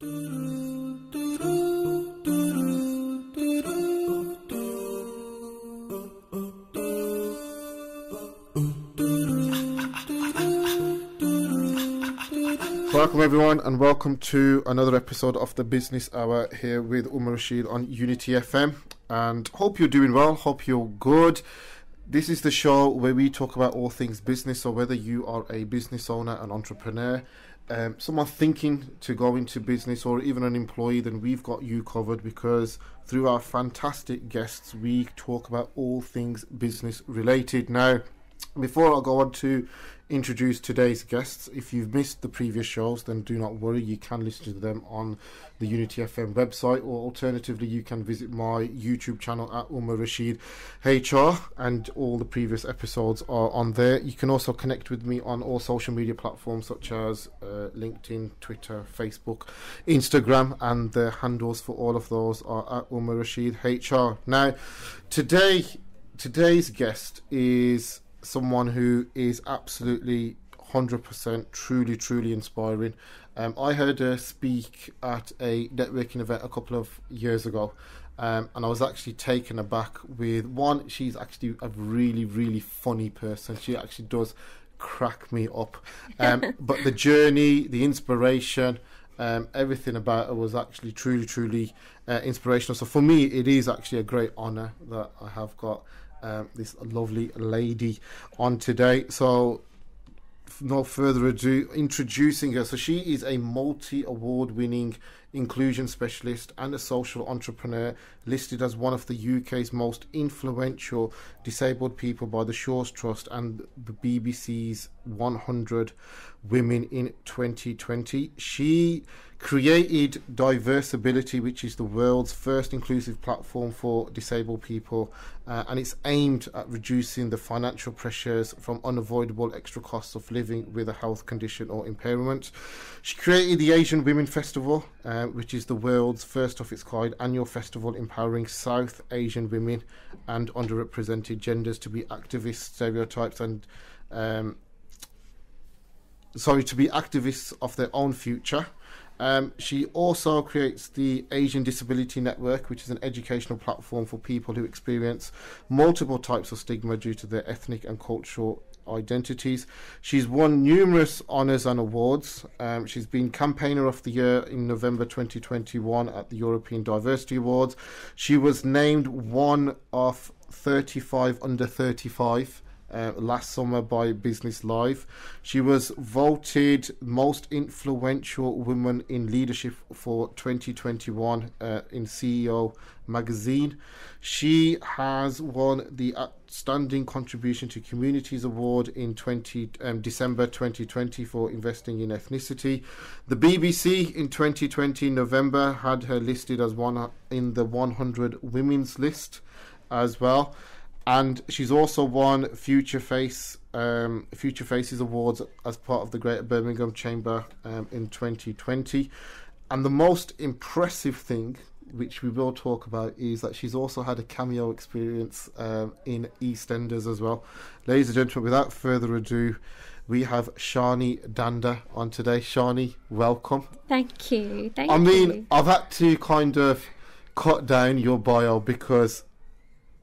Welcome, everyone, and welcome to another episode of the Business Hour here with Omar Rashid on Unity FM. And hope you're doing well, hope you're good. This is the show where we talk about all things business. So, whether you are a business owner, an entrepreneur, um, someone thinking to go into business, or even an employee, then we've got you covered because through our fantastic guests, we talk about all things business related. Now, before I go on to introduce today's guests, if you've missed the previous shows, then do not worry. You can listen to them on the Unity FM website, or alternatively, you can visit my YouTube channel at Omar Rashid HR, and all the previous episodes are on there. You can also connect with me on all social media platforms such as uh, LinkedIn, Twitter, Facebook, Instagram, and the handles for all of those are at Omar Rashid HR. Now, today, today's guest is someone who is absolutely 100% truly, truly inspiring. Um, I heard her speak at a networking event a couple of years ago, um, and I was actually taken aback with one, she's actually a really, really funny person. She actually does crack me up. Um, but the journey, the inspiration, um, everything about her was actually truly, truly uh, inspirational. So for me, it is actually a great honour that I have got um, this lovely lady on today. So, no further ado, introducing her. So, she is a multi award winning inclusion specialist and a social entrepreneur, listed as one of the UK's most influential disabled people by the Shaw Trust and the BBC's 100 Women in 2020. She created Diversability, which is the world's first inclusive platform for disabled people, uh, and it's aimed at reducing the financial pressures from unavoidable extra costs of living with a health condition or impairment. She created the Asian Women Festival, uh, which is the world's first of its kind annual festival empowering South Asian women and underrepresented genders to be activist stereotypes and um, sorry to be activists of their own future. Um, she also creates the Asian Disability Network, which is an educational platform for people who experience multiple types of stigma due to their ethnic and cultural identities. She's won numerous honours and awards. Um, she's been Campaigner of the Year in November 2021 at the European Diversity Awards. She was named one of 35 under 35 uh, last summer by Business Live. She was voted most influential woman in leadership for 2021 uh, in CEO magazine. She has won the Outstanding Contribution to Communities Award in 20 um, December 2020 for investing in ethnicity. The BBC in 2020 November had her listed as one in the 100 women's list as well and she's also won Future Face um, Future Faces Awards as part of the Greater Birmingham Chamber um, in 2020. And the most impressive thing, which we will talk about, is that she's also had a cameo experience um, in EastEnders as well. Ladies and gentlemen, without further ado, we have Shani Dhanda on today. Shani, welcome. Thank you. Thank I mean, you. I've had to kind of cut down your bio because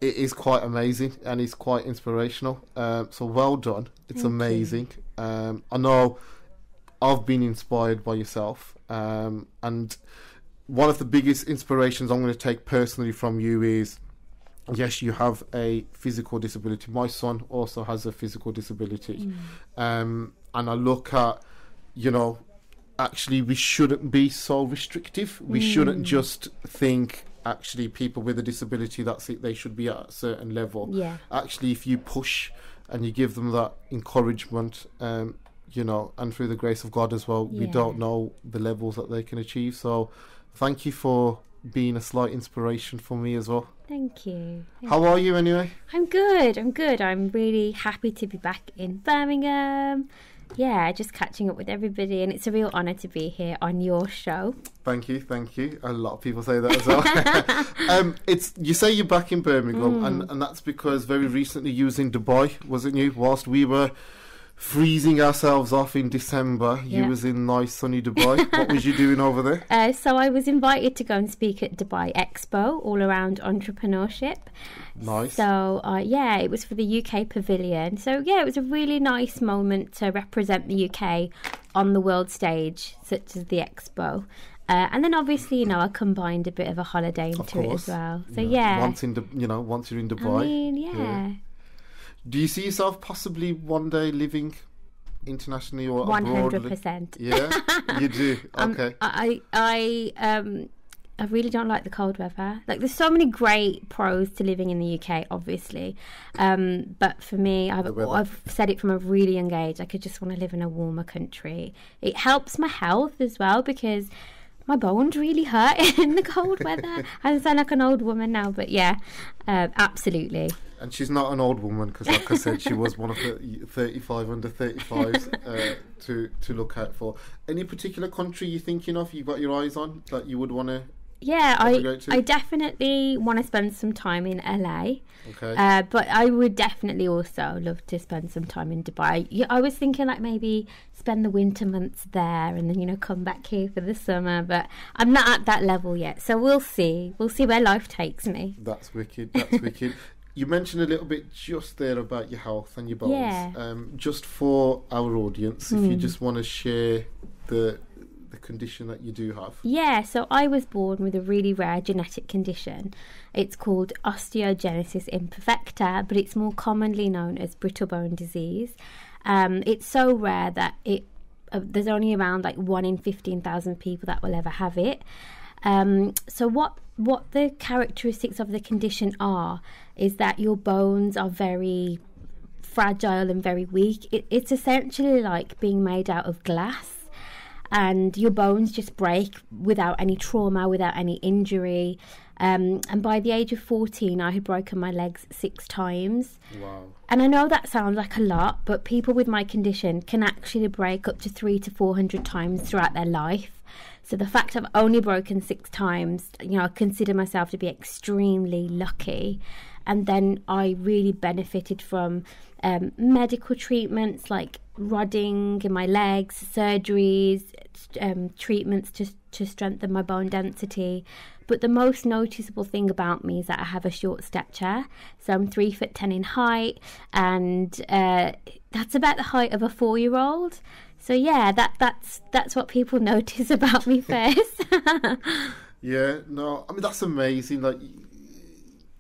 it is quite amazing and it's quite inspirational. Um, so well done. It's Thank amazing. Um, I know I've been inspired by yourself, um, and one of the biggest inspirations I'm going to take personally from you is. Yes, you have a physical disability. My son also has a physical disability, Mm. um, and I look at, you know, actually we shouldn't be so restrictive. We shouldn't Mm. just think actually people with a disability that's it they should be at a certain level. Yeah. Actually, if you push and you give them that encouragement, um, you know, and through the grace of God as well, we don't know the levels that they can achieve. So, thank you for being a slight inspiration for me as well. Thank you. Thank How are you anyway? I'm good. I'm good. I'm really happy to be back in Birmingham. Yeah, just catching up with everybody, and it's a real honour to be here on your show. Thank you, thank you. A lot of people say that as well. um, it's you say you're back in Birmingham, Mm. and, and that's because very recently you was in Dubai, wasn't you? Whilst we were freezing ourselves off in December. You Yeah. was in nice sunny Dubai. what was you doing over there? Uh, so I was invited to go and speak at Dubai Expo, all around entrepreneurship. Nice. So uh, yeah, it was for the UK Pavilion. So yeah, it was a really nice moment to represent the UK on the world stage, such as the Expo. Uh, and then obviously, you know, I combined a bit of a holiday into it as well. So know, yeah, Once in, Du- you know, once you're in I Dubai. mean, yeah, Do you see yourself possibly one day living internationally or one abroad? hundred percent. Yeah, you do. Um, Okay. I I um I really don't like the cold weather. Like there's so many great pros to living in the UK, obviously. Um, but for me, I've I've said it from a really young age. I could just want to live in a warmer country. It helps my health as well because my bones really hurt in the cold weather. I sound like an old woman now, but yeah, uh, absolutely. And she's not an old woman because, like I said, she was one of the 35 under 35s uh, to to look out for. Any particular country you're thinking of? You've got your eyes on that you would want to? Yeah, I? I definitely want to spend some time in LA. Okay. Uh, but I would definitely also love to spend some time in Dubai. Yeah, I was thinking like maybe spend the winter months there and then you know come back here for the summer. But I'm not at that level yet, so we'll see. We'll see where life takes me. That's wicked. That's wicked. You mentioned a little bit just there about your health and your bones. Yeah. Um, just for our audience, if you just want to share the the condition that you do have. Yeah, so I was born with a really rare genetic condition. It's called osteogenesis imperfecta, but it's more commonly known as brittle bone disease. Um, it's so rare that it uh, there's only around like one in fifteen thousand people that will ever have it. Um, so what what the characteristics of the condition are is that your bones are very fragile and very weak. It, it's essentially like being made out of glass and your bones just break without any trauma, without any injury. Um, and by the age of 14, I had broken my legs six times. Wow. And I know that sounds like a lot, but people with my condition can actually break up to three to 400 times throughout their life. So the fact I've only broken six times, you know, I consider myself to be extremely lucky. And then I really benefited from um, medical treatments like rodding in my legs, surgeries, um, treatments to to strengthen my bone density. But the most noticeable thing about me is that I have a short stature. So I'm three foot ten in height, and uh, that's about the height of a four year old. So yeah, that that's that's what people notice about me first. Yeah. No. I mean that's amazing. Like.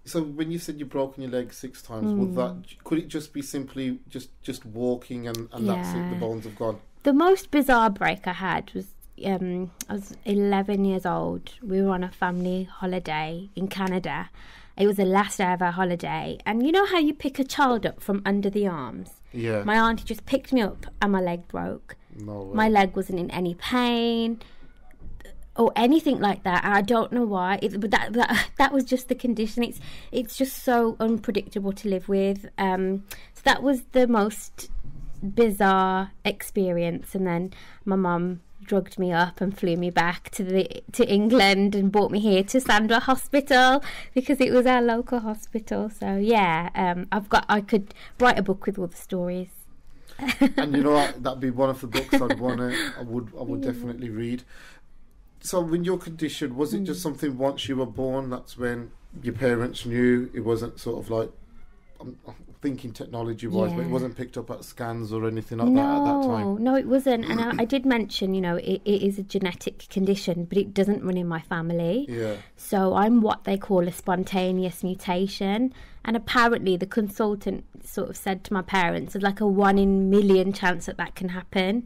So when you said you've broken your leg six times, Hmm. would that could it just be simply just just walking and, and that's it? The bones have gone. the most bizarre break I had was um, I was 11 years old. We were on a family holiday in Canada. It was the last day of our holiday, and you know how you pick a child up from under the arms. Yeah. My auntie just picked me up, and my leg broke. no way. My leg wasn't in any pain or anything like that. I don't know why. It, but that, that that was just the condition. It's it's just so unpredictable to live with. Um, so that was the most bizarre experience. And then my mum drugged me up and flew me back to the to England and brought me here to Sandwell Hospital because it was our local hospital. So yeah, um, I've got I could write a book with all the stories. and you know what? That'd be one of the books I'd wanna. I would. I would definitely read. So, when your condition was it Hmm. just something once you were born? That's when your parents knew it wasn't sort of like. I'm, I'm thinking technology wise, but it wasn't picked up at scans or anything like that at that time. No, no, it wasn't. And I, I did mention, you know, it, it is a genetic condition, but it doesn't run in my family. Yeah. So I'm what they call a spontaneous mutation. And apparently, the consultant sort of said to my parents, there's like a one in million chance that that can happen.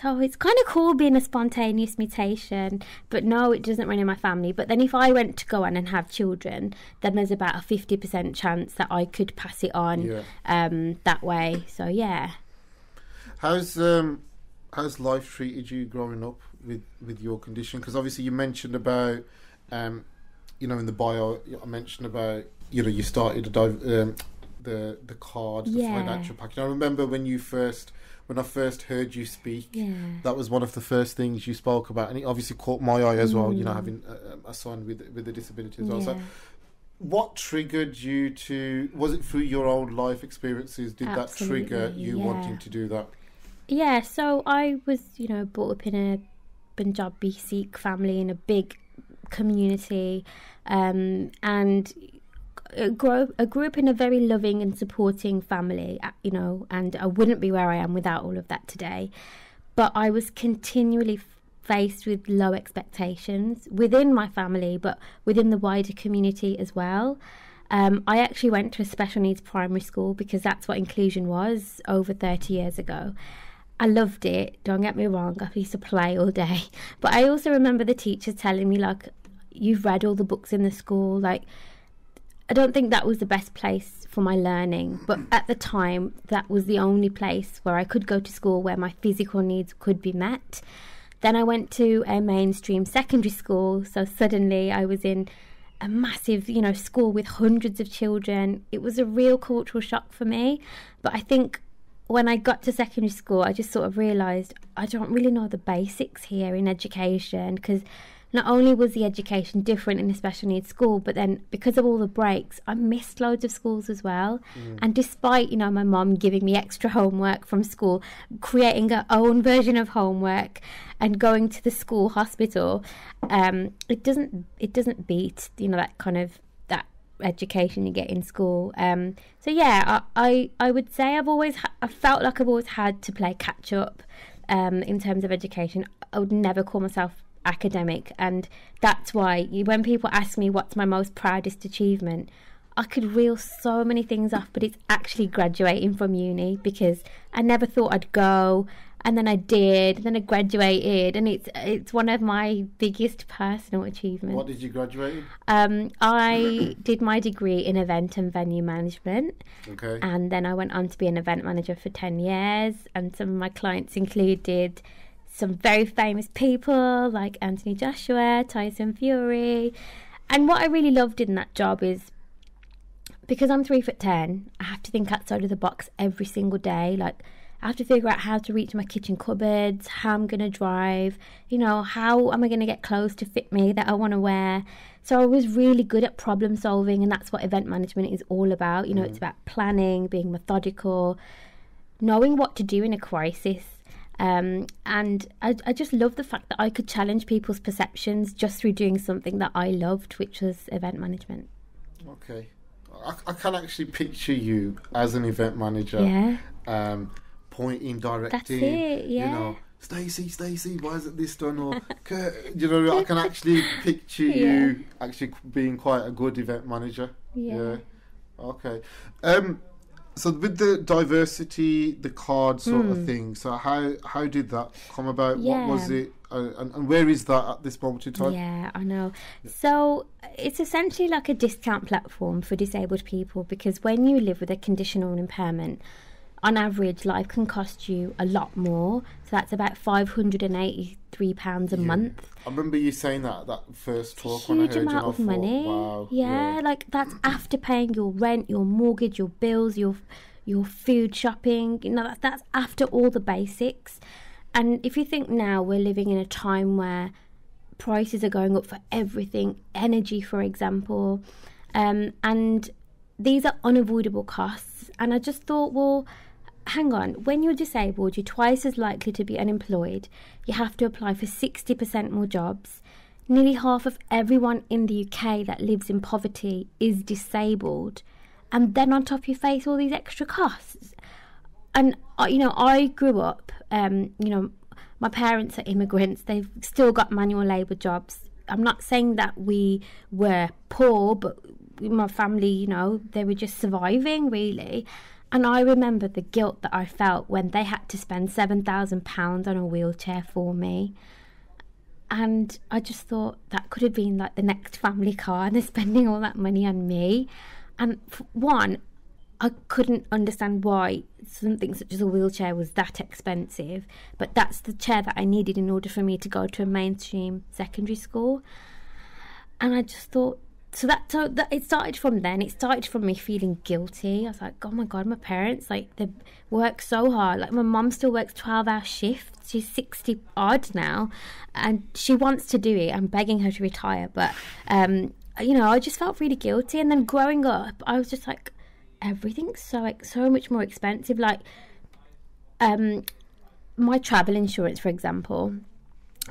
So it's kind of cool being a spontaneous mutation, but no, it doesn't run in my family. But then if I went to go on and have children, then there's about a 50% chance that I could pass it on Yeah. um, that way. So yeah. How's um how's life treated you growing up with with your condition? Because obviously you mentioned about um you know in the bio I mentioned about you know you started a div- um, the the card the Yeah. financial package. I remember when you first when I first heard you speak. Yeah. That was one of the first things you spoke about, and it obviously caught my eye as well. You know, Mm. having a, a son with with a disability as well. So, what triggered you to? Was it through your own life experiences? Did that trigger you yeah. wanting to do that? Yeah, so I was, you know, brought up in a Punjabi Sikh family in a big community, um, and grew, I grew up in a very loving and supporting family, uh, you know, and I wouldn't be where I am without all of that today. But I was continually faced with low expectations within my family, but within the wider community as well. Um, I actually went to a special needs primary school because that's what inclusion was over 30 years ago. I loved it, don't get me wrong, I used to play all day. But I also remember the teachers telling me, like, you've read all the books in the school. Like, I don't think that was the best place for my learning, but at the time, that was the only place where I could go to school where my physical needs could be met. Then I went to a mainstream secondary school, so suddenly I was in a massive, you know, school with hundreds of children. It was a real cultural shock for me, but I think when I got to secondary school, I just sort of realised I don't really know the basics here in education because not only was the education different in a special needs school, but then because of all the breaks, I missed loads of schools as well. And despite, you know, my mum giving me extra homework from school, creating her own version of homework and going to the school hospital, um, it doesn't it doesn't beat, you know, that kind of that education you get in school. Um, so yeah, I, I I would say I've always I felt like I've always had to play catch up um, in terms of education. I would never call myself academic, and that's why you, when people ask me what's my most proudest achievement. I could reel so many things off, but it's actually graduating from uni because I never thought I'd go, and then I did, and then I graduated, and it's it's one of my biggest personal achievements. What did you graduate in? Um, I did my degree in event and venue management, Okay. and then I went on to be an event manager for 10 years. And some of my clients included some very famous people like Anthony Joshua, Tyson Fury. And what I really loved in that job is because I'm three foot 10, I have to think outside of the box every single day. Like, I have to figure out how to reach my kitchen cupboards, how I'm going to drive, you know, how am I going to get clothes to fit me that I want to wear. So I was really good at problem solving, and that's what event management is all about. You know, it's mm. about planning, being methodical, knowing what to do in a crisis. Um, and I, I just love the fact that I could challenge people's perceptions just through doing something that I loved, which was event management. Okay. I, I can actually picture you as an event manager. Yeah. Um, pointing, directing. That's it, You yeah. know, Stacey, Stacey, why isn't this done? Or, you know, I can actually picture Yeah. you actually being quite a good event manager. Yeah. Okay. Um, so with the Diversability, the card sort of thing. So how how did that come about? What was Hmm. It? Uh, and, and where is that at this moment in time? Yeah, I know. So it's essentially like a discount platform for disabled people because when you live with a condition or an impairment, on average, life can cost you a lot more. So that's about five hundred and eighty-three pounds a Yeah. month. I remember you saying that at that first talk when I Huge heard amount of thought, money. Wow. yeah, like that's after paying your rent, your mortgage, your bills, your your food shopping. You know, that's that's after all the basics. And if you think now we're living in a time where prices are going up for everything, energy, for example, um, and these are unavoidable costs. And I just thought, well, hang on, when you're disabled, you're twice as likely to be unemployed. You have to apply for 60% more jobs. Nearly half of everyone in the UK that lives in poverty is disabled. And then on top, you face all these extra costs. And, uh, you know, I grew up, um, you know, my parents are immigrants. They've still got manual labour jobs. I'm not saying that we were poor, but my family, you know, they were just surviving really. And I remember the guilt that I felt when they had to spend £7,000 on a wheelchair for me. And I just thought that could have been like the next family car, and they're spending all that money on me. And one, I couldn't understand why something such as a wheelchair was that expensive, but that's the chair that I needed in order for me to go to a mainstream secondary school. And I just thought, so that so that it started from then. It started from me feeling guilty. I was like, oh my god, my parents like they work so hard. Like my mum still works twelve hour shifts. She's sixty odd now, and she wants to do it. I'm begging her to retire, but um, you know, I just felt really guilty. And then growing up, I was just like, everything's so like so much more expensive. Like, um, my travel insurance, for example,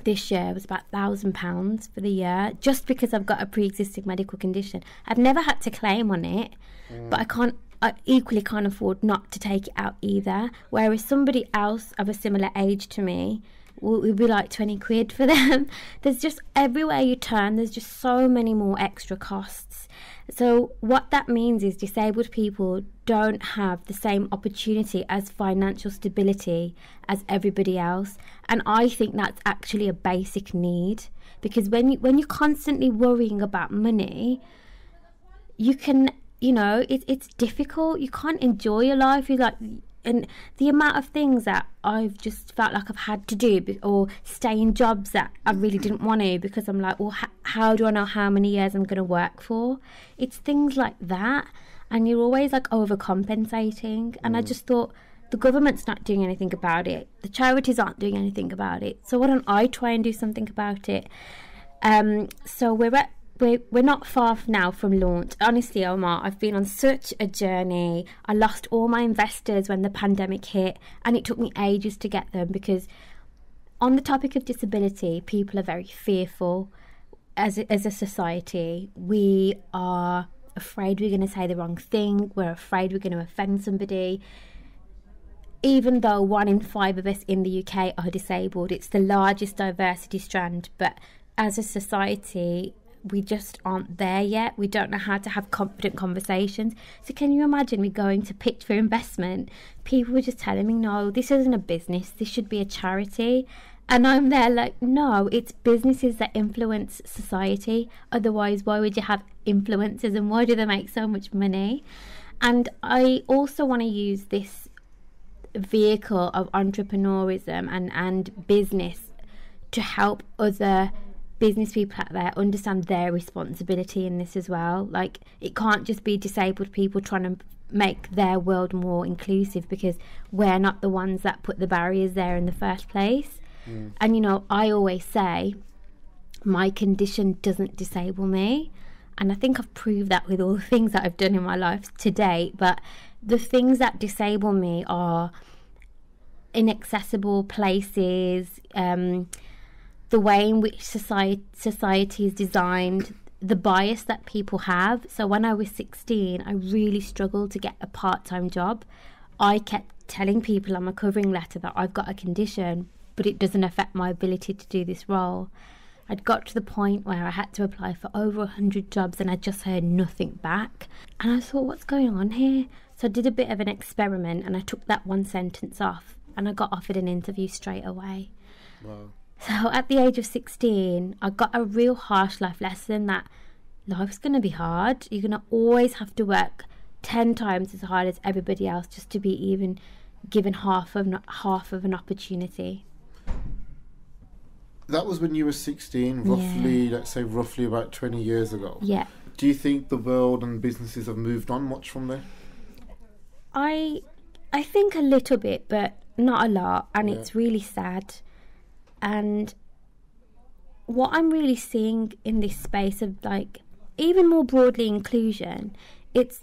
this year was about thousand pounds for the year, just because I've got a pre-existing medical condition. I've never had to claim on it, mm. but I can't. I equally can't afford not to take it out either. Whereas somebody else of a similar age to me would be like 20 quid for them. there's just everywhere you turn, there's just so many more extra costs. So, what that means is disabled people don't have the same opportunity as financial stability as everybody else. And I think that's actually a basic need because when you, when you're constantly worrying about money, you can, you know, it, it's difficult. You can't enjoy your life. You like, and the amount of things that I've just felt like I've had to do, or stay in jobs that I really didn't want to because I'm like, well, how do I know how many years I'm going to work for? It's things like that, and you're always like overcompensating. And mm. I just thought the government's not doing anything about it, the charities aren't doing anything about it, so why don't I try and do something about it? Um, so we're at we're, we're not far now from launch. Honestly, Omar, I've been on such a journey. I lost all my investors when the pandemic hit, and it took me ages to get them because, on the topic of disability, people are very fearful. As a, as a society, we are afraid we're going to say the wrong thing. We're afraid we're going to offend somebody. Even though one in five of us in the UK are disabled, it's the largest diversity strand, but as a society, we just aren't there yet. We don't know how to have confident conversations. So, can you imagine me going to pitch for investment? People were just telling me, no, this isn't a business, this should be a charity. And I'm there like, no, it's businesses that influence society. Otherwise, why would you have influencers and why do they make so much money? And I also want to use this vehicle of entrepreneurism and, and business to help other business people out there understand their responsibility in this as well. Like, it can't just be disabled people trying to make their world more inclusive because we're not the ones that put the barriers there in the first place. Mm. And, you know, I always say my condition doesn't disable me. And I think I've proved that with all the things that I've done in my life to date. But the things that disable me are inaccessible places, um, the way in which society society is designed, the bias that people have. So when I was 16, I really struggled to get a part-time job. I kept telling people on my covering letter that I've got a condition, but it doesn't affect my ability to do this role. I'd got to the point where I had to apply for over 100 jobs and I just heard nothing back. And I thought, what's going on here? So I did a bit of an experiment and I took that one sentence off and I got offered an interview straight away. Wow. So at the age of 16, I got a real harsh life lesson that life's going to be hard. You're going to always have to work 10 times as hard as everybody else just to be even given half of half of an opportunity. That was when you were 16, roughly, yeah. let's say roughly about 20 years ago. Yeah. Do you think the world and businesses have moved on much from there? I I think a little bit, but not a lot, and yeah. it's really sad and what I'm really seeing in this space of like even more broadly inclusion, it's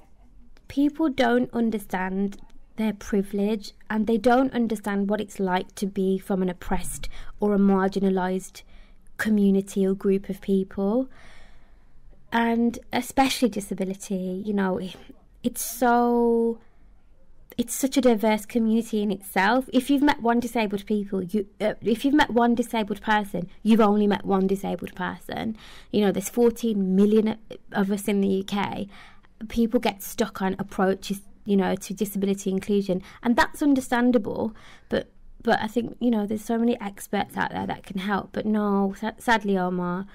people don't understand their privilege and they don't understand what it's like to be from an oppressed or a marginalized community or group of people. And especially disability, you know, it's so it's such a diverse community in itself. If you've met one disabled people, you uh, if you've met one disabled person, you've only met one disabled person. You know, there's 14 million of us in the UK. People get stuck on approaches, you know, to disability inclusion, and that's understandable. But but I think you know, there's so many experts out there that can help. But no, sadly, Omar,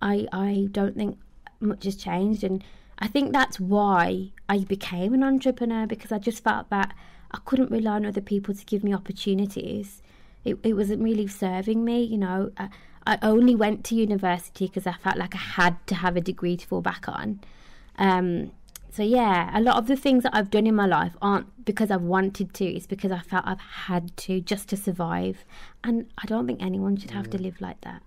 I I don't think much has changed, and I think that's why I became an entrepreneur because I just felt that I couldn't rely on other people to give me opportunities. It, it wasn't really serving me, you know. I, I only went to university because I felt like I had to have a degree to fall back on. Um, so yeah, a lot of the things that I've done in my life aren't because I've wanted to. It's because I felt I've had to just to survive, and I don't think anyone should have to live like that.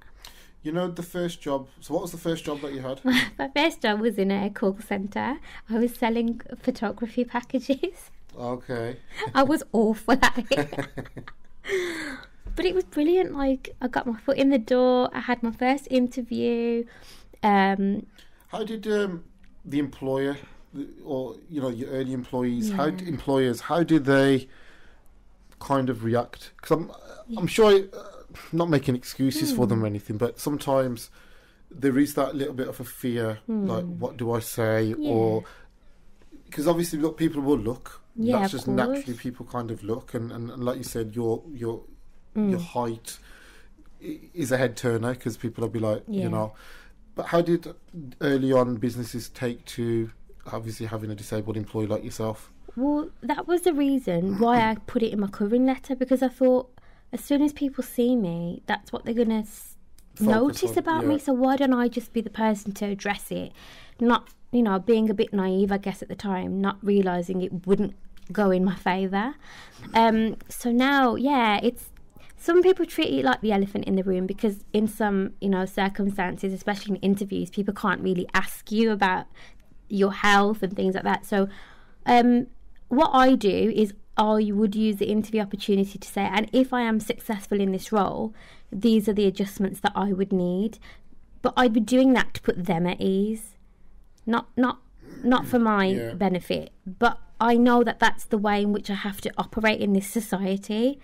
You know the first job. So what was the first job that you had? My first job was in a call centre. I was selling photography packages. Okay. I was awful at it. but it was brilliant. Like I got my foot in the door. I had my first interview. Um, How did um, the employer, or you know, your early employees, how Yeah. d employers, how did they kind of react? Because I'm, I'm sure, I, uh, not making excuses for Hmm. them or anything, but sometimes there is that little bit of a fear, like, Hmm. what do I say, or because obviously, look, people will look. Yeah, That's just naturally people kind of look, and, and, and like you said, your your Hmm. your height is a head turner because people will be like, Yeah. you know. But how did early on businesses take to obviously having a disabled employee like yourself? Well, that was the reason why I put it in my covering letter because I thought as soon as people see me, that's what they're going to s- notice on, about me. So why don't I just be the person to address it? Not, you know, being a bit naive, I guess, at the time, not realizing it wouldn't go in my favor. Um, so now, yeah, it's some people treat it like the elephant in the room because in some you know circumstances especially in interviews people can't really ask you about your health and things like that. So um, what i do is i would use the interview opportunity to say and if i am successful in this role these are the adjustments that i would need. But i'd be doing that to put them at ease. Not not not for my Yeah. benefit but i know that that's the way in which i have to operate in this society.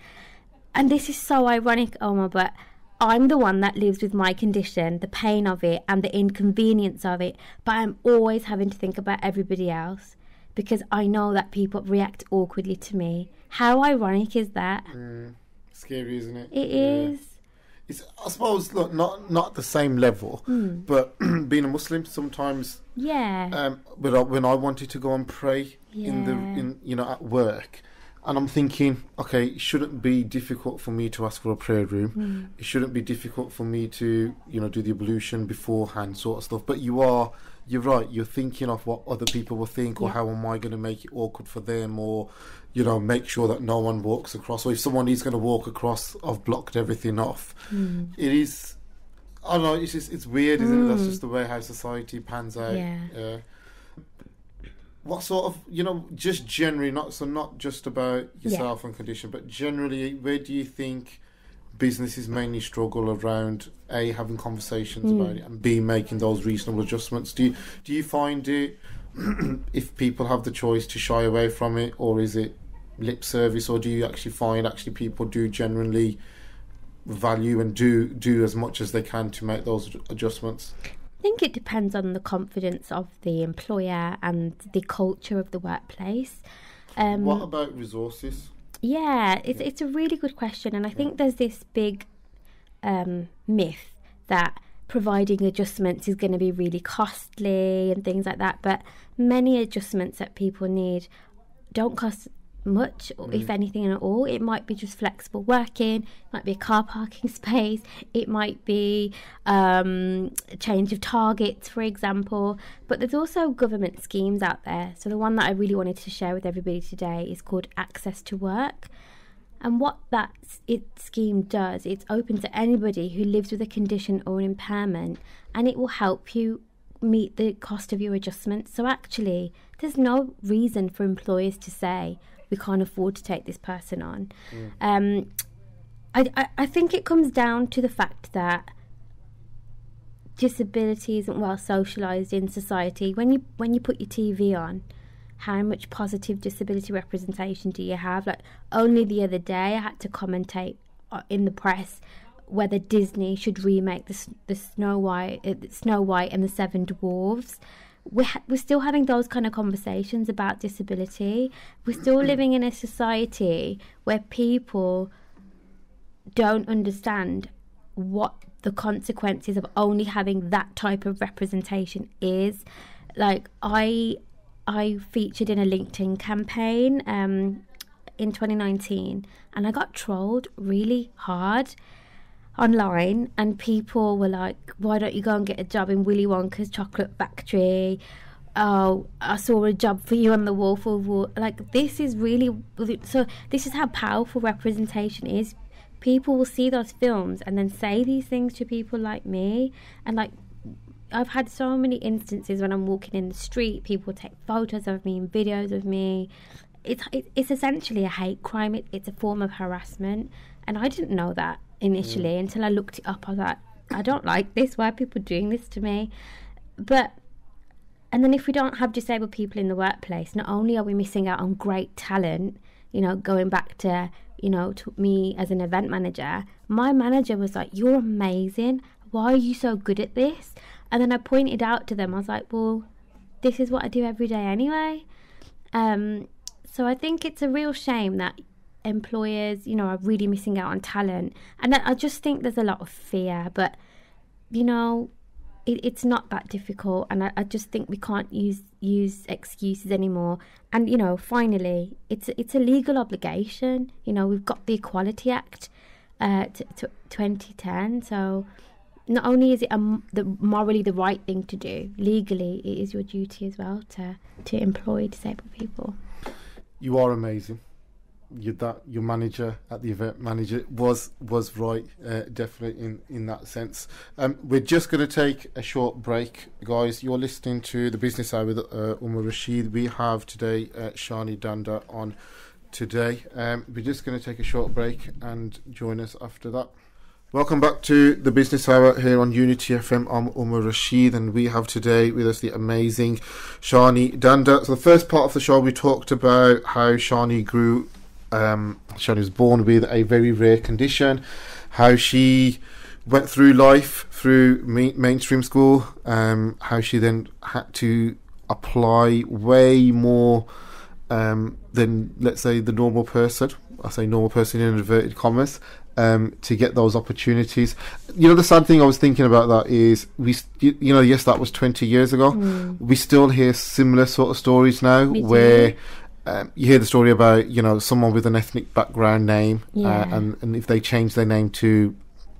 And this is so ironic, Omar, but I'm the one that lives with my condition, the pain of it, and the inconvenience of it. But I'm always having to think about everybody else because I know that people react awkwardly to me. How ironic is that? Scary, isn't it? It Yeah. is. It's, I suppose, look, not not the same level, Hmm. but being a Muslim, sometimes Yeah. um, when I, when I wanted to go and pray in the in you know at work, and I'm thinking, okay, it shouldn't be difficult for me to ask for a prayer room. Hmm. It shouldn't be difficult for me to you know do the ablution beforehand, sort of stuff. But you are. You're right. You're thinking of what other people will think, or Yeah. how am I going to make it awkward for them, or you know, make sure that no one walks across. Or if someone is going to walk across, I've blocked everything off. Hmm. It is. I don't know. It's just it's weird, isn't it? That's just the way how society pans out. Yeah. Uh, what sort of you know just generally not so not just about yourself and condition, but generally where do you think businesses mainly struggle around a having conversations about hmm. it and b making those reasonable adjustments? Do you do you find it if people have the choice to shy away from it, or is it lip service, or do you actually find actually people do generally value and do do as much as they can to make those adjustments? I think it depends on the confidence of the employer and the culture of the workplace. Um, what about resources? Yeah, it's it's a really good question, and I think there's this big um, myth that providing adjustments is going to be really costly and things like that. But many adjustments that people need don't cost much, or if anything at all. It might be just flexible working, it might be a car parking space, it might be um, a change of targets, for example. But there's also government schemes out there. So the one that I really wanted to share with everybody today is called Access to Work. And what that it scheme does, it's open to anybody who lives with a condition or an impairment, and it will help you meet the cost of your adjustments. So actually, there's no reason for employers to say we can't afford to take this person on. Um, I, I, I think it comes down to the fact that disability isn't well socialized in society. When you when you put your TV on, how much positive disability representation do you have? Like only the other day, I had to commentate uh, in the press whether Disney should remake the the Snow White, uh, Snow White and the Seven Dwarfs. We're, ha- we're still having those kind of conversations about disability. We're still living in a society where people don't understand what the consequences of only having that type of representation is. Like I I featured in a LinkedIn campaign um, in 2019 and I got trolled really hard online and people were like why don't you go and get a job in Willy Wonka's chocolate factory? Oh I saw a job for you on the Wolf of Wall like this is really so this is how powerful representation is. People will see those films and then say these things to people like me. And like I've had so many instances when I'm walking in the street, people take photos of me and videos of me. It's it's essentially a hate crime. It, it's a form of harassment, and I didn't know that initially mm. until I looked it up. I was like, I don't like this. Why are people doing this to me? But and then if we don't have disabled people in the workplace, not only are we missing out on great talent, you know, going back to you know to me as an event manager, my manager was like, "You're amazing. Why are you so good at this?" And then I pointed out to them, I was like, well, this is what I do every day anyway. Um, so I think it's a real shame that employers, you know, are really missing out on talent. And I just think there's a lot of fear, but, you know, it, it's not that difficult. And I, I, just think we can't use use excuses anymore. And, you know, finally, it's, it's a legal obligation. You know, we've got the Equality Act uh, to, to 2010. So not only is it a, the morally the right thing to do, legally it is your duty as well to to employ disabled people. You are amazing. You that your manager at the event manager was was right, uh, definitely in in that sense. Um, we're just going to take a short break, guys. You're listening to the Business Hour with uh, Omar Rashid. We have today uh, Shani Dhanda on today. Um, we're just going to take a short break and join us after that. Welcome back to the Business Hour here on Unity FM. I'm Omar Rashid, and we have today with us the amazing Shani Dhanda. So, the first part of the show, we talked about how Shani grew. Um, Shani was born with a very rare condition, how she went through life through mainstream school, um, how she then had to apply way more um, than, let's say, the normal person. I say normal person in inverted commas, um, to get those opportunities. You know, the sad thing I was thinking about that is we, you know, yes, that was 20 years ago. Mm. We still hear similar sort of stories now where. Um, you hear the story about you know someone with an ethnic background name, uh, yeah. uh, and and if they change their name to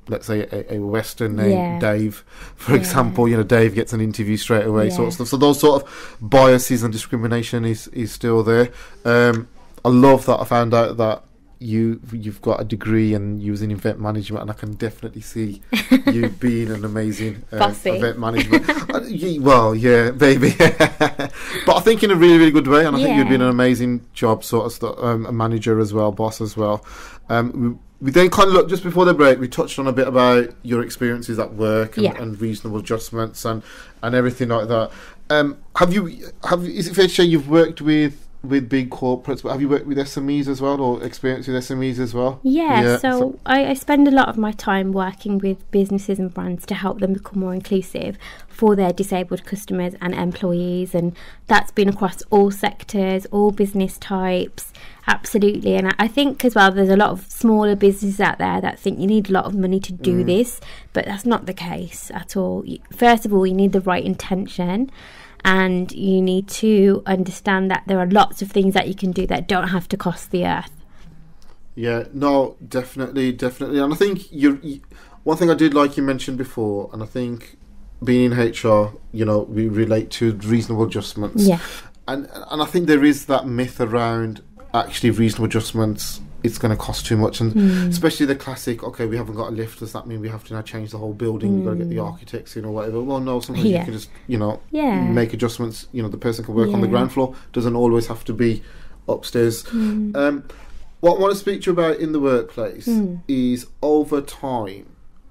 let's say a, a Western name, yeah. Dave, for yeah. example, you know, Dave gets an interview straight away, yeah. sort of stuff. So those sort of biases and discrimination is is still there. Um, I love that I found out that you you've got a degree and using event management, and I can definitely see you being an amazing uh, event management. uh, well, yeah, baby, but I think in a really really good way, and I yeah. think you'd be an amazing job sort of st- um, a manager as well, boss as well. Um, we, we, then kind of look just before the break. We touched on a bit about your experiences at work and, yeah. and reasonable adjustments and and everything like that. Um, have you have is it fair to say you've worked with with big corporates, but have you worked with SMEs as well, or experience with SMEs as well? Yeah, yeah so, so. I, I, spend a lot of my time working with businesses and brands to help them become more inclusive for their disabled customers and employees, and that's been across all sectors, all business types, absolutely. And I, I think as well, there's a lot of smaller businesses out there that think you need a lot of money to do mm. this, but that's not the case at all. First of all, you need the right intention and you need to understand that there are lots of things that you can do that don't have to cost the earth. Yeah, no, definitely, definitely, and I think you. you one thing I did like you mentioned before, and I think being in HR, you know, we relate to reasonable adjustments. Yeah. And and I think there is that myth around actually reasonable adjustments it's going to cost too much, and mm. especially the classic. Okay, we haven't got a lift. Does that mean we have to now change the whole building? Mm. We've got to get the hmm. architects in or whatever. Well, no. Sometimes yeah. you can just you know yeah. make adjustments. You know, the person can work yeah. on the ground floor. Doesn't always have to be upstairs. Mm. Um, what I want to speak to you about in the workplace hmm. is over time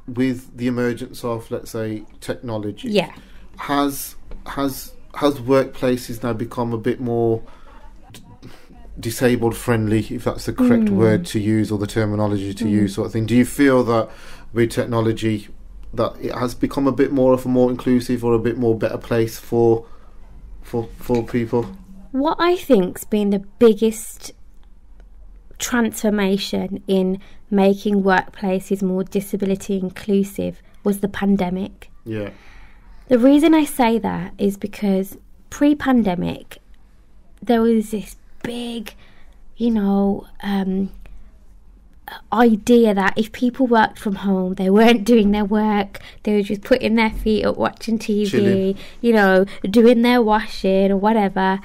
with the emergence of let's say technology. Yeah, has has has workplaces now become a bit more disabled friendly, if that's the correct mm. word to use or the terminology to mm. use, sort of thing. Do you feel that with technology that it has become a bit more of a more inclusive or a bit more better place for for for people? What I think's been the biggest transformation in making workplaces more disability inclusive was the pandemic. Yeah. The reason I say that is because pre pandemic there was this big, you know, um, idea that if people worked from home, they weren't doing their work, they were just putting their feet up, watching TV, Chilling. you know, doing their washing or whatever.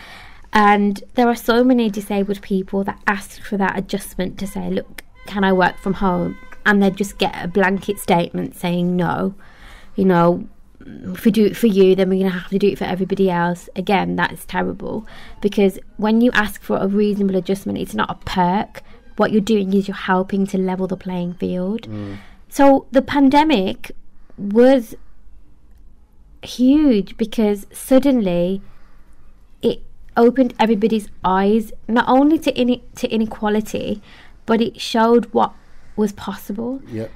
And there are so many disabled people that ask for that adjustment to say, look, can I work from home? and they'd just get a blanket statement saying no. You know, if we do it for you, then we're going to have to do it for everybody else. Again, that is terrible because when you ask for a reasonable adjustment, it's not a perk. What you're doing is you're helping to level the playing field. Mm. So the pandemic was huge because suddenly it opened everybody's eyes not only to in- to inequality, but it showed what was possible. Yeah.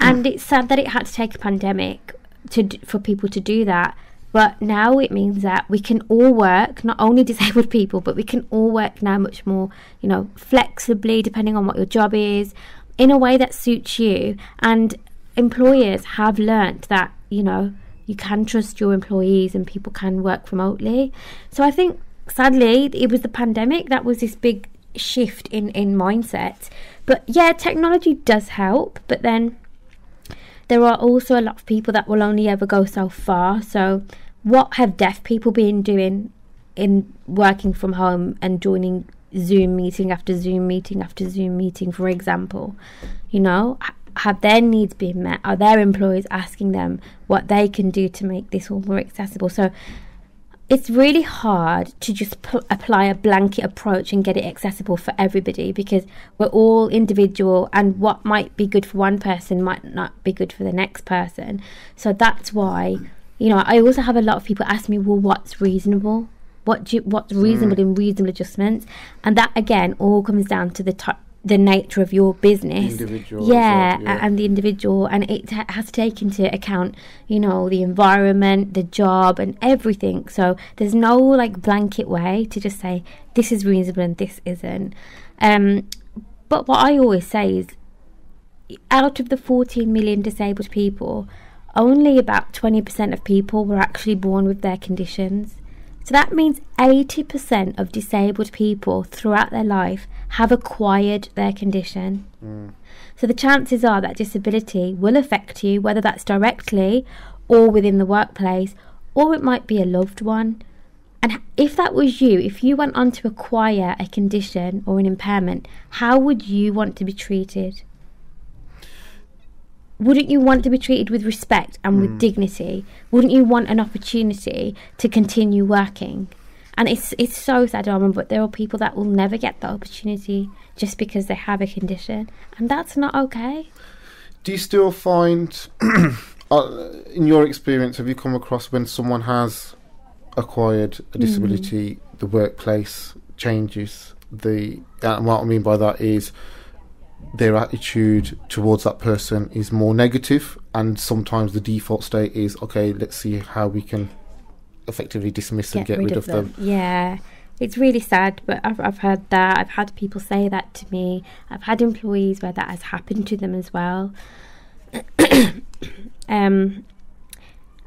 And it's sad that it had to take a pandemic to for people to do that. But now it means that we can all work, not only disabled people, but we can all work now much more, you know, flexibly depending on what your job is, in a way that suits you. And employers have learnt that, you know, you can trust your employees and people can work remotely. So I think sadly it was the pandemic that was this big shift in in mindset. But yeah, technology does help, but then there are also a lot of people that will only ever go so far. So, what have deaf people been doing in working from home and joining Zoom meeting after Zoom meeting after Zoom meeting, for example? You know, have their needs been met? Are their employers asking them what they can do to make this all more accessible? So, it's really hard to just apply a blanket approach and get it accessible for everybody because we're all individual and what might be good for one person might not be good for the next person. So that's why, you know, I also have a lot of people ask me, well, what's reasonable? What do you, what's mm. reasonable in reasonable adjustments? And that again all comes down to the t- the nature of your business. Individual yeah, well, yeah. and the individual and it ha- has to take into account you know the environment the job and everything. So there's no like blanket way to just say this is reasonable and this isn't. Um but what i always say is out of the 14 million disabled people only about 20% of people were actually born with their conditions. So that means 80% of disabled people throughout their life have acquired their condition. Mm. So the chances are that disability will affect you, whether that's directly or within the workplace, or it might be a loved one. And if that was you, if you went on to acquire a condition or an impairment, how would you want to be treated? Wouldn't you want to be treated with respect and with mm. dignity? Wouldn't you want an opportunity to continue working? And it's it's so sad, Armin, but there are people that will never get the opportunity just because they have a condition, and that's not okay. Do you still find, uh, in your experience, have you come across when someone has acquired a Mm. disability, the workplace changes? The and what I mean by that is their attitude towards that person is more negative, and sometimes the default state is okay. Let's see how we can effectively dismiss and get rid, of them. Yeah. It's really sad, but I've, I've heard that. I've had people say that to me. I've had employees where that has happened to them as well. um,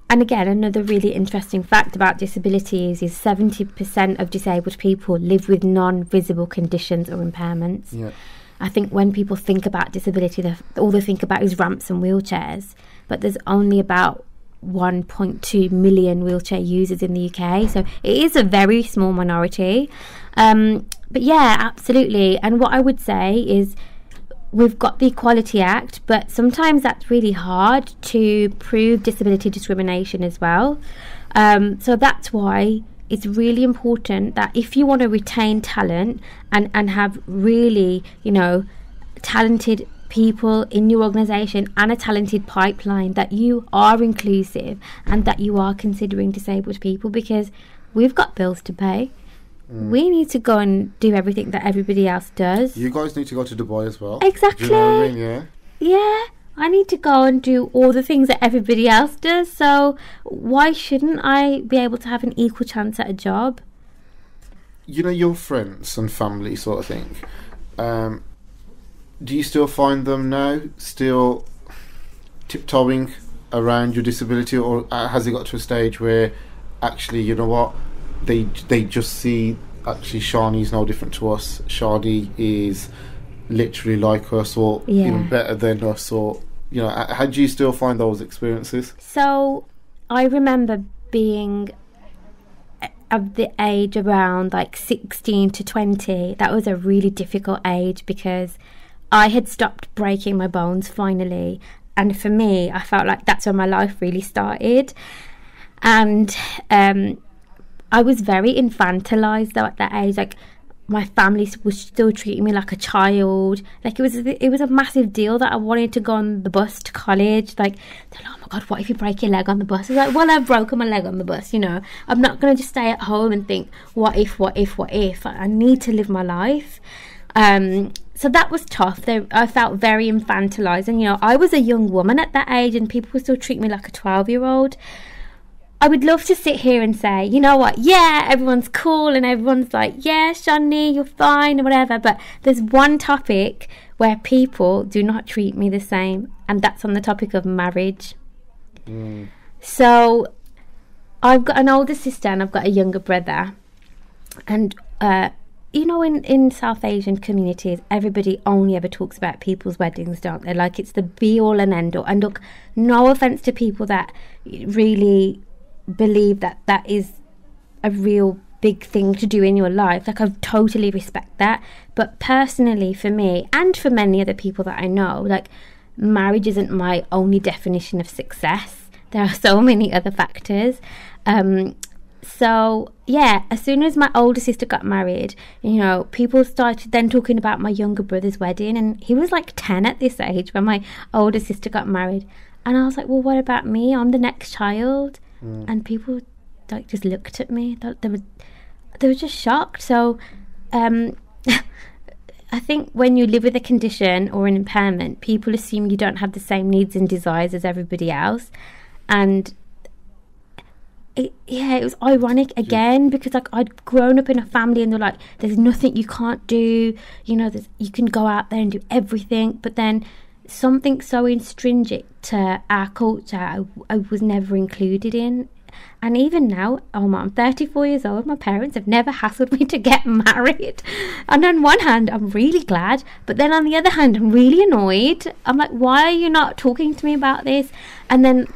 and again, another really interesting fact about disabilities is 70% of disabled people live with non visible conditions or impairments. Yeah. I think when people think about disability, all they think about is ramps and wheelchairs. But there's only about 1.2 million wheelchair users in the UK, so it is a very small minority. Um, but yeah, absolutely. And what I would say is we've got the Equality Act, but sometimes that's really hard to prove disability discrimination as well. Um, so that's why it's really important that if you want to retain talent and, and have really, you know, talented people in your organization and a talented pipeline, that you are inclusive and that you are considering disabled people because we've got bills to pay. We need to go and do everything that everybody else does. You guys need to go to Dubai as well. Exactly. You know I mean? Yeah. Yeah, I need to go and do all the things that everybody else does. So why shouldn't I be able to have an equal chance at a job? you know your friends and family sort of thing um, do you still find them now still tiptoeing around your disability or uh, has it got to a stage where actually you know what they they just see actually Shani's no different to us Shani is literally like us or Yeah. even better than us or you know uh, how do you still find those experiences So I remember being of the age around like 16 to 20. That was a really difficult age because I had stopped breaking my bones finally. And for me, I felt like that's when my life really started. And um, I was very infantilized though at that age. Like my family was still treating me like a child. Like it was, it was a massive deal that I wanted to go on the bus to college. Like, like, oh my god, what if you break your leg on the bus? I was like, well, I've broken my leg on the bus. You know, I'm not gonna just stay at home and think, what if, what if, what if? I need to live my life. Um, so that was tough. They, I felt very infantilized, and you know, I was a young woman at that age, and people would still treat me like a twelve-year-old. I would love to sit here and say, you know what, yeah, everyone's cool and everyone's like, yeah, Shani, you're fine or whatever. But there's one topic where people do not treat me the same, and that's on the topic of marriage. Mm. So I've got an older sister and I've got a younger brother. And, uh, you know, in, in South Asian communities, everybody only ever talks about people's weddings, don't they? Like it's the be all and end all. And look, no offense to people that really believe that that is a real big thing to do in your life. Like, I totally respect that. But personally, for me, and for many other people that I know, like, marriage isn't my only definition of success. There are so many other factors. Um, so yeah, as soon as my older sister got married, you know, people started then talking about my younger brother's wedding, and he was like ten at this age when my older sister got married, and I was like, well, what about me? I'm the next child, Mm. and people like just looked at me. They, they were they were just shocked. So, um, I think when you live with a condition or an impairment, people assume you don't have the same needs and desires as everybody else, and it, yeah, it was ironic again because like I'd grown up in a family and they're like, there's nothing you can't do, you know, there's, you can go out there and do everything, but then something so intrinsic to our culture I, I was never included in. And even now, oh my, I'm 34 years old. My parents have never hassled me to get married. And on one hand, I'm really glad, but then on the other hand, I'm really annoyed. I'm like, why are you not talking to me about this? And then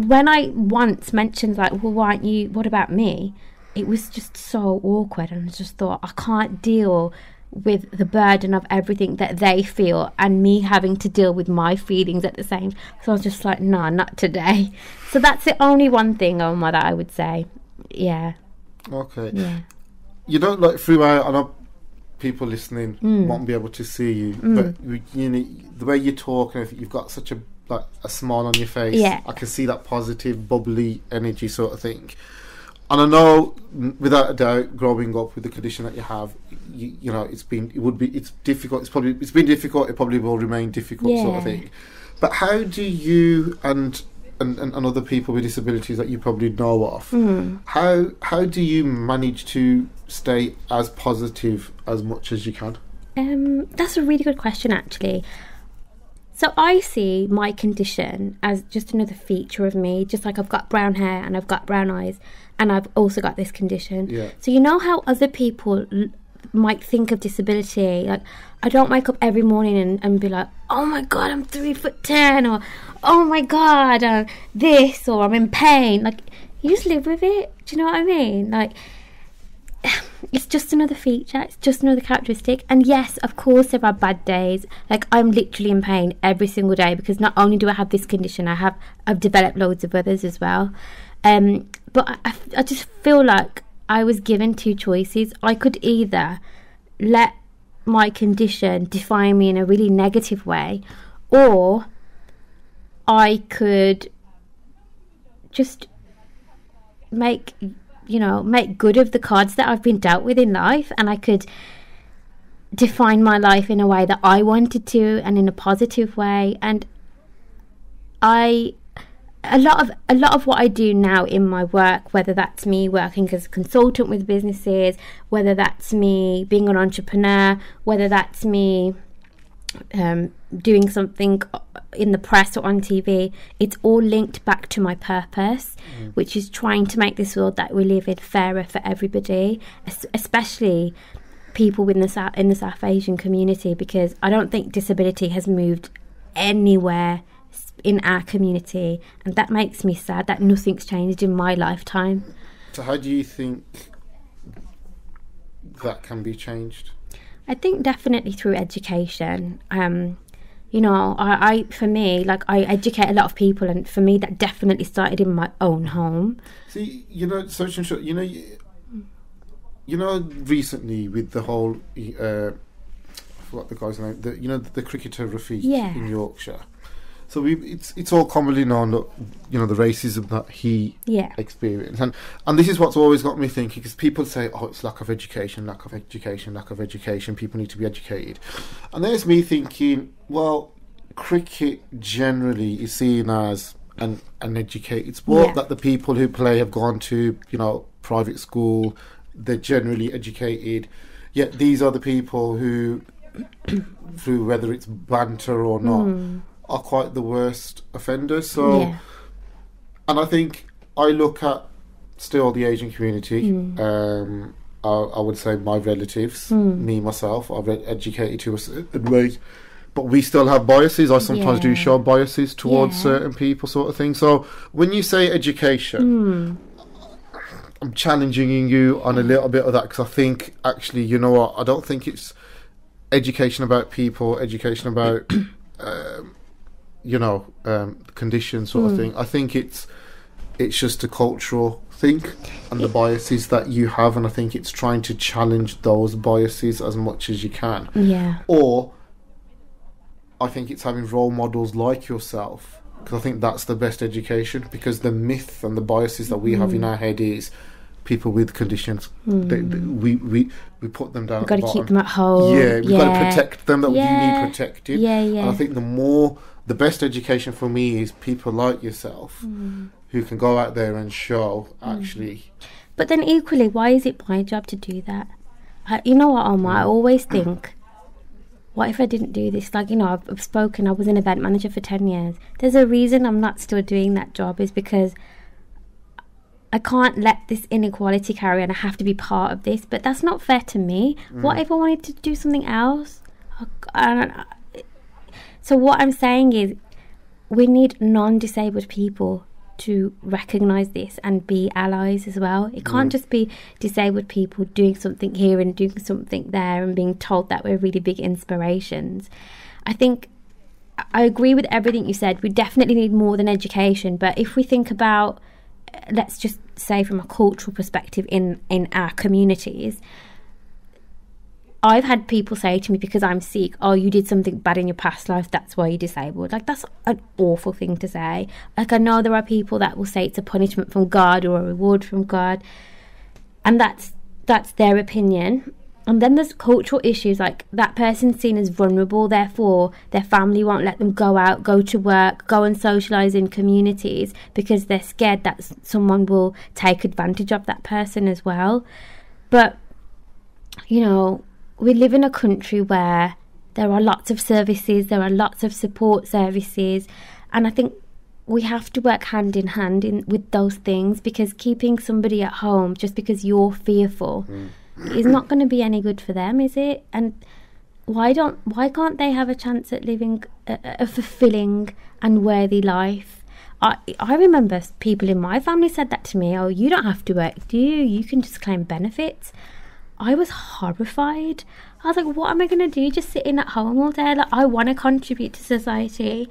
when I once mentioned like, well, why aren't you? What about me? It was just so awkward, and I just thought I can't deal with the burden of everything that they feel and me having to deal with my feelings at the same. So I was just like, no, not today. So that's the only one thing, Omar, that I would say. Yeah, Okay. yeah, You don't like throughout. I know people listening Mm. won't be able to see you, Mm. but you, you know the way you talk and you've got such a like a smile on your face. Yeah. I can see that positive, bubbly energy sort of thing. And I know, without a doubt, growing up with the condition that you have, you, you know, it's been, it would be, it's difficult. It's probably, it's been difficult. It probably will remain difficult, sort of thing. But how do you and and, and, and other people with disabilities that you probably know of, Mm. how how do you manage to stay as positive as much as you can? Um, that's a really good question, actually. So I see my condition as just another feature of me, just like I've got brown hair and I've got brown eyes, and I've also got this condition. Yeah. So you know how other people l- might think of disability, like I don't wake up every morning and, and be like, oh my god, I'm three foot ten, or oh my god, uh, this, or I'm in pain. Like you just live with it. Do you know what I mean? Like it's just another feature it's just another characteristic. And yes of course there are bad days. Like i'm literally in pain every single day because not only do i have this condition i have i've developed loads of others as well. Um but I- I, I just feel like i was given two choices. I could either let my condition define me in a really negative way or i could just make you know make good of the cards that I've been dealt with in life and I could define my life in a way that I wanted to and in a positive way. And I a lot of a lot of what I do now in my work whether that's me working as a consultant with businesses whether that's me being an entrepreneur whether that's me um, doing something in the press or on TV, it's all linked back to my purpose, which is trying to make this world that we live in fairer for everybody, especially people in the South, in the South Asian community, because I don't think disability has moved anywhere in our community, and that makes me sad that nothing's changed in my lifetime. So how do you think that can be changed? I think definitely through education. Um, you know, I, I for me, like I educate a lot of people, and for me, that definitely started in my own home. See, you know, social you know, you, you know, recently with the whole, uh, I forgot the guy's name, the, you know, the, cricketer Rafiq Yeah. in Yorkshire. So we, it's it's all commonly known that you know the racism that he Yeah, experienced, and and this is what's always got me thinking because people say, oh, it's lack of education, lack of education, lack of education. People need to be educated, and there's me thinking, well, cricket generally is seen as an an educated sport Yeah. that the people who play have gone to you know private school, they're generally educated. Yet these are the people who, through whether it's banter or not, hmm. Are quite the worst offenders. So. Yeah, And I think I look at still the Asian community. Hmm. Um, I, I would say my relatives, Hmm. me myself, I've ed- educated to a certain way, but we still have biases. I sometimes do show biases towards Yeah. certain people, sort of thing. So when you say education, Hmm. I'm challenging you on a little bit of that because I think actually, you know what? I don't think it's education about people, education about, um, you know, um, conditions sort Hmm. of thing. I think it's it's just a cultural thing and the biases that you have, and I think it's trying to challenge those biases as much as you can. yeah, Or I think it's having role models like yourself because I think that's the best education because the myth and the biases that we have Hmm. in our head is people with conditions. They, they- we, we we put them down. We've got the to keep them at home. Yeah, we've got to yeah. protect them that you Yeah. need protected. Yeah, And yeah. I think the more, the best education for me is people like yourself Hmm. who can go out there and show actually. Mm. But then equally, why is it my job to do that? I, you know what, Omar? I mm. always think, what if I didn't do this? Like, you know, I've, I've spoken, I was an event manager for 10 years. There's a reason I'm not still doing that job, is because I can't let this inequality carry on. I have to be part of this. But that's not fair to me. What mm. if I wanted to do something else? I, so, what I'm saying is, we need non disabled people to recognize this and be allies as well. It can't mm. just be disabled people doing something here and doing something there and being told that we're really big inspirations. I think I- agree with everything you said. We definitely need more than education, but if we think about let's just say from a cultural perspective in in our communities I've had people say to me because I'm sick, oh, you did something bad in your past life, that's why you're disabled. Like, that's an awful thing to say. Like, I know there are people that will say it's a punishment from God or a reward from God, and that's that's their opinion. And then there's cultural issues like that person's seen as vulnerable, therefore their family won't let them go out, go to work, go and socialise in communities because they're scared that someone will take advantage of that person as well. But you know, we live in a country where there are lots of services, there are lots of support services, and I think we have to work hand in hand in with those things because keeping somebody at home just because you're fearful mm. is not going to be any good for them, is it? And why don't why can't they have a chance at living a, a fulfilling and worthy life? I I remember people in my family said that to me. Oh, you don't have to work, do you? You can just claim benefits. I was horrified. I was like, what am I going to do? Just sitting at home all day? Like, I want to contribute to society.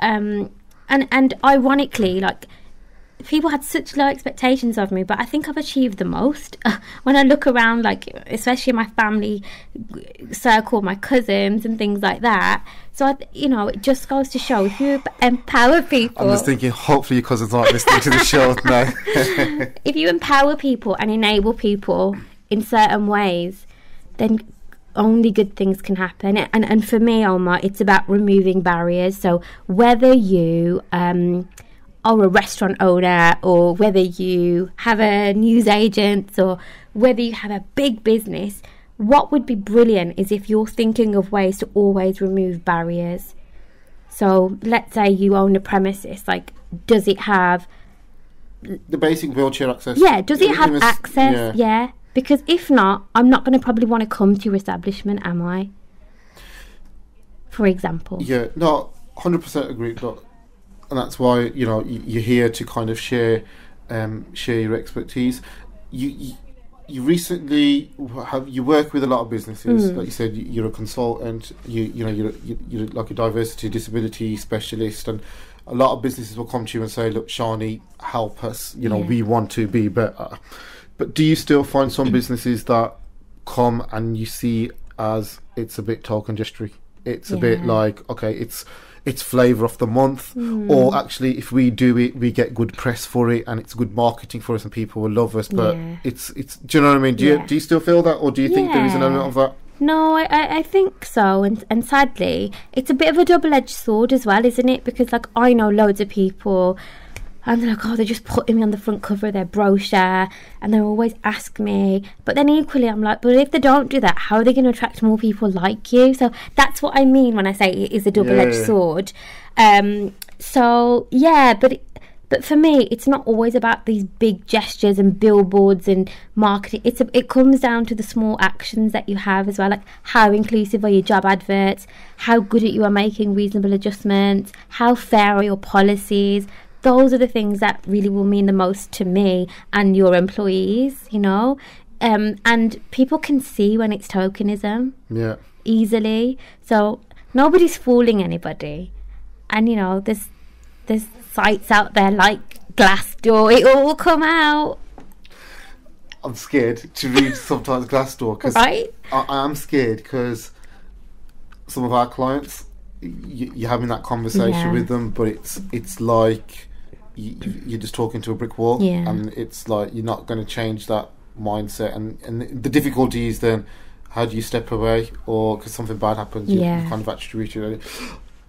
Um, and, and ironically, like, people had such low expectations of me, but I think I've achieved the most. when I look around, like, especially my family circle, my cousins, and things like that. So, I, you know, it just goes to show if you empower people. I'm just thinking, hopefully your cousins aren't listening to the show now. if you empower people and enable people in certain ways, then only good things can happen. And and for me, Omar, it's about removing barriers. So whether you um, are a restaurant owner, or whether you have a news agent, or whether you have a big business, what would be brilliant is if you're thinking of ways to always remove barriers. So let's say you own a premises, like does it have the basic wheelchair access. yeah, does it have access? Yeah. Because if not, I'm not going to probably want to come to your establishment, am I? For example. Yeah, no, hundred percent agree. Look, and that's why you know, you're here to kind of share, um, share your expertise. You, you you recently have you work with a lot of businesses. Mm. Like you said, you- you're a consultant. You you know you're you're like a diversity disability specialist, and a lot of businesses will come to you and say, "Look, Shani, help us. You know, Yeah. we want to be better." But do you still find some hmm. businesses that come and you see as it's a bit token gestury? It's a bit like okay, it's it's flavor of the month, hmm. or actually, if we do it, we get good press for it, and it's good marketing for us, and people will love us. But Yeah. it's it's. Do you know what I mean? Do you do you still feel that, or do you think there is an Yeah. element of that? No, I, I, I think so, and and sadly, it's a bit of a double edged sword as well, isn't it? Because like I know loads of people, and they're like, oh, they're just putting me on the front cover of their brochure, and they always ask me. But then equally, I'm like, but if they don't do that, how are they going to attract more people like you? So that's what I mean when I say it is a double edged Yeah. sword. Um, so yeah, but. It, but for me, it's not always about these big gestures and billboards and marketing. It's a, it comes down to the small actions that you have as well, like how inclusive are your job adverts, how good at you are making reasonable adjustments, how fair are your policies. Those are the things that really will mean the most to me and your employees. You know, um, and people can see when it's tokenism Yeah. easily. So nobody's fooling anybody. And you know, there's there's sites out there like Glassdoor. It all will come out, I'm scared to read sometimes Glassdoor because right? I, I am scared because some of our clients, you, you're having that conversation Yeah. with them, but it's it's like you, you- you're just talking to a brick wall, Yeah. and it's like you're not going to change that mindset. And and the difficulty is then how do you step away, or because something bad happens, you, Yeah. you kind of it.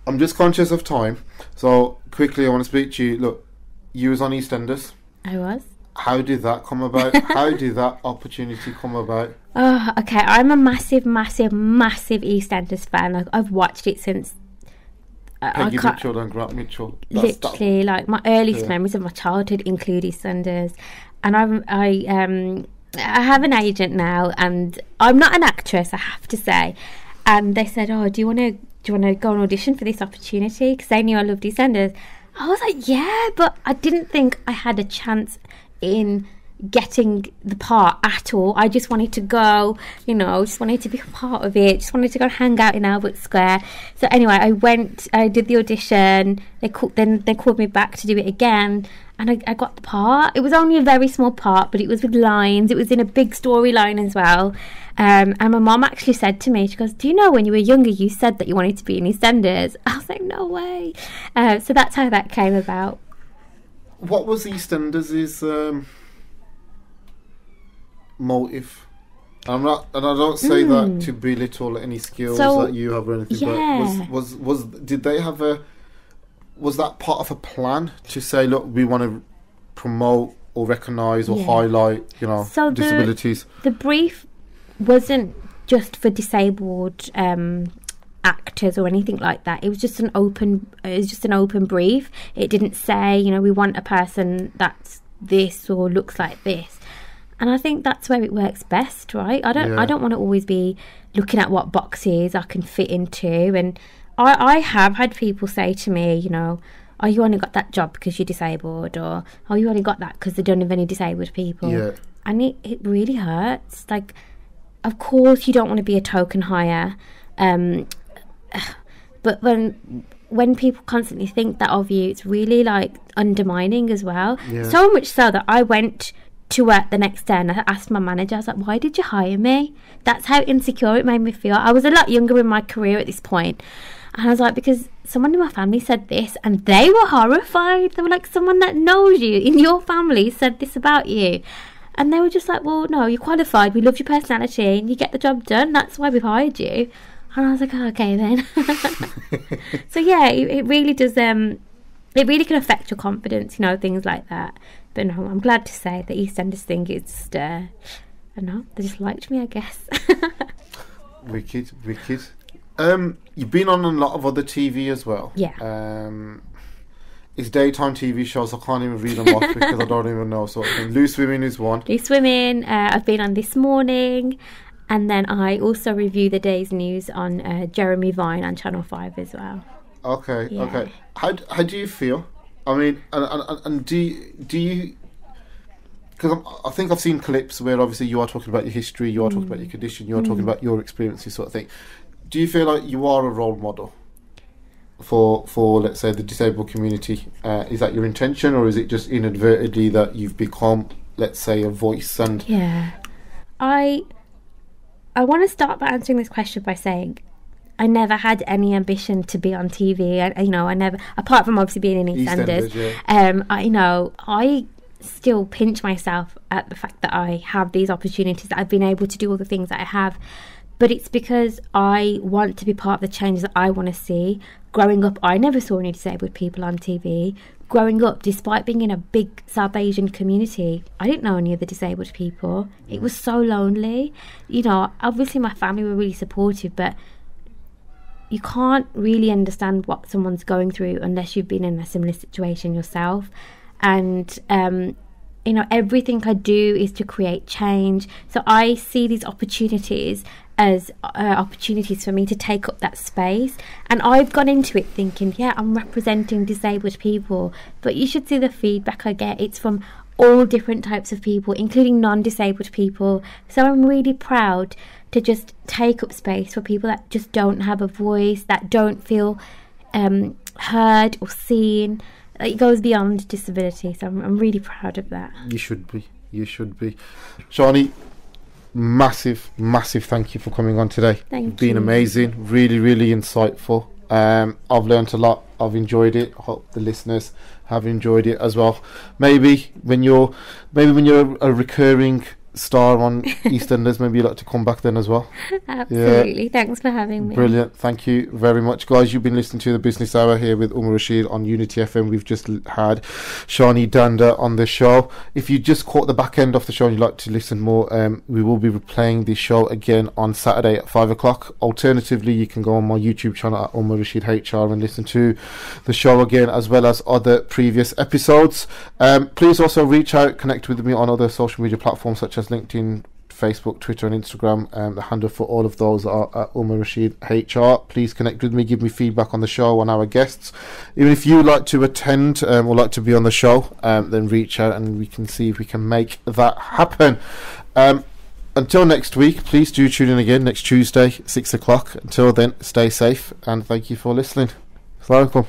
I'm just conscious of time, so quickly I want to speak to you. Look, you was on EastEnders. I was. How did that come about? How did that opportunity come about? Oh, okay. I'm a massive, massive, massive EastEnders fan. Like I've watched it since. Peggy Mitchell and Grant Mitchell. That's that- literally like my earliest Yeah. memories of my childhood include EastEnders, and I'm I um I have an agent now, and I'm not an actress, I have to say. And they said, "Oh, do you want to do you want to go and audition for this opportunity?" Because they knew I loved EastEnders. I was like, "Yeah," but I didn't think I had a chance in getting the part at all. I just wanted to go, you know, just wanted to be a part of it. Just wanted to go hang out in Albert Square. So anyway, I went, I did the audition. They called, then they called me back to do it again, and I, I got the part. It was only a very small part, but it was with lines. It was in a big storyline as well. Um, and my mom actually said to me, she goes, "Do you know when you were younger, you said that you wanted to be in EastEnders?" I was like, "No way." Uh, so that's how that came about. What was EastEnders' um, motive? I'm not, and I don't say that to belittle any skills Hmm. So, that you have or anything. yeah. But was, was was did they have a? Was that part of a plan to say, look, we want to promote or recognise or Yeah. highlight, you know, So the- disabilities? the brief wasn't just for disabled um, actors or anything like that. It was just an open. It was just an open brief. It didn't say, you know, we want a person that's this or looks like this. And I think that's where it works best, right? I don't. Yeah. I don't want to always be looking at what boxes I can fit into. And I, I have had people say to me, you know, oh, you only got that job because you're disabled, or oh, you only got that because they don't have any disabled people Yeah. and it, it really hurts like of course you don't want to be a token hire um but when when people constantly think that of you it's really like undermining as well Yeah. so much so that i went to work the next day and i asked my manager i was like why did you hire me that's how insecure it made me feel i was a lot younger in my career at this point and I was like, because someone in my family said this, and they were horrified. They were like, someone that knows you in your family said this about you. And they were just like, well, no, you're qualified. We love your personality and you get the job done. That's why we've hired you. And I was like, oh, okay then. so, yeah, it, it really does, um, it really can affect your confidence, you know, things like that. But no, I'm glad to say the EastEnders thing is just, uh, I know, they just liked me, I guess. Wicked, wicked. Um, you've been on a lot of other TV as well. Yeah. Um, it's daytime TV shows. I can't even read them off because I don't even know. Thing. Loose Women is one. do swimming. Uh, I've been on this morning, and then I also review the day's news on uh, Jeremy Vine on Channel Five as well. Okay, Yeah. okay. How how do you feel? I mean, and, and, and- do you, do you because I think I've seen clips where obviously you are talking about your history, you are talking about your condition, you are talking about your experiences, sort of thing. Do you feel like you are a role model for for let's say the disabled community? Uh, is that your intention, or is it just inadvertently that you've become, let's say, a voice? And Yeah. I I want to start by answering this question by saying I never had any ambition to be on TV. I, you know, I never, apart from obviously being in EastEnders. EastEnders, yeah. Um, I you know I still pinch myself at the fact that I have these opportunities. That I've been able to do all the things that I have, but it's because I want to be part of the changes that I want to see. Growing up, I never saw any disabled people on TV. Growing up, despite being in a big South Asian community, I didn't know any of the disabled people. It was so lonely. You know, obviously my family were really supportive, but you can't really understand what someone's going through unless you've been in a similar situation yourself. And um, you know, everything I do is to create change. So I see these opportunities as uh, opportunities for me to take up that space. And I've gone into it thinking, yeah, I'm representing disabled people, but you should see the feedback I get. It's from all different types of people, including non disabled people. So I'm really proud to just take up space for people that just don't have a voice, that don't feel um, heard or seen. It goes beyond disability. So I'm, I'm really proud of that. you should be, you should be, Shani. Massive, massive thank you for coming on today. Thank You've been amazing, really, really insightful. Um, I've learned a lot. I've enjoyed it. I hope the listeners have enjoyed it as well. Maybe when you're, maybe when you're a recurring star on EastEnders, maybe you'd like to come back then as well. Absolutely. Thanks for having me. Brilliant. Thank you very much, guys. You've been listening to the Business Hour here with Omar Rashid on Unity FM. We've just had Shani Dhanda on the show. If you just caught the back end of the show and you'd like to listen more, um, we will be replaying the show again on Saturday at 5 o'clock. Alternatively, you can go on my YouTube channel at Omar Rashid HR and listen to the show again as well as other previous episodes. Um, please also reach out, connect with me on other social media platforms such as LinkedIn, Facebook, Twitter, and Instagram. Um, the handle for all of those are at Omar Rashid HR. Please connect with me, give me feedback on the show, on our guests. Even if you like to attend um, or like to be on the show, um, then reach out and we can see if we can make that happen. Um, until next week, please do tune in again next Tuesday, 6 o'clock. Until then, stay safe and thank you for listening. Assalamu.